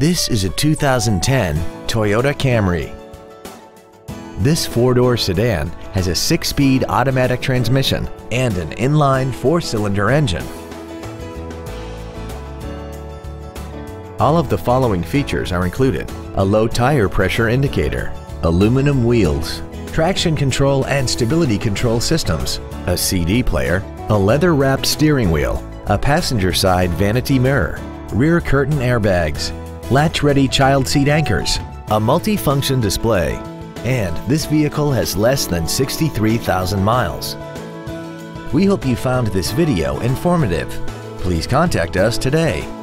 This is a 2010 Toyota Camry. This four-door sedan has a six-speed automatic transmission and an inline four-cylinder engine. All of the following features are included. A low tire pressure indicator, aluminum wheels, traction control and stability control systems, a CD player, a leather-wrapped steering wheel, a passenger side vanity mirror, rear curtain airbags, latch-ready child seat anchors, a multi-function display, and this vehicle has less than 63,000 miles. We hope you found this video informative. Please contact us today.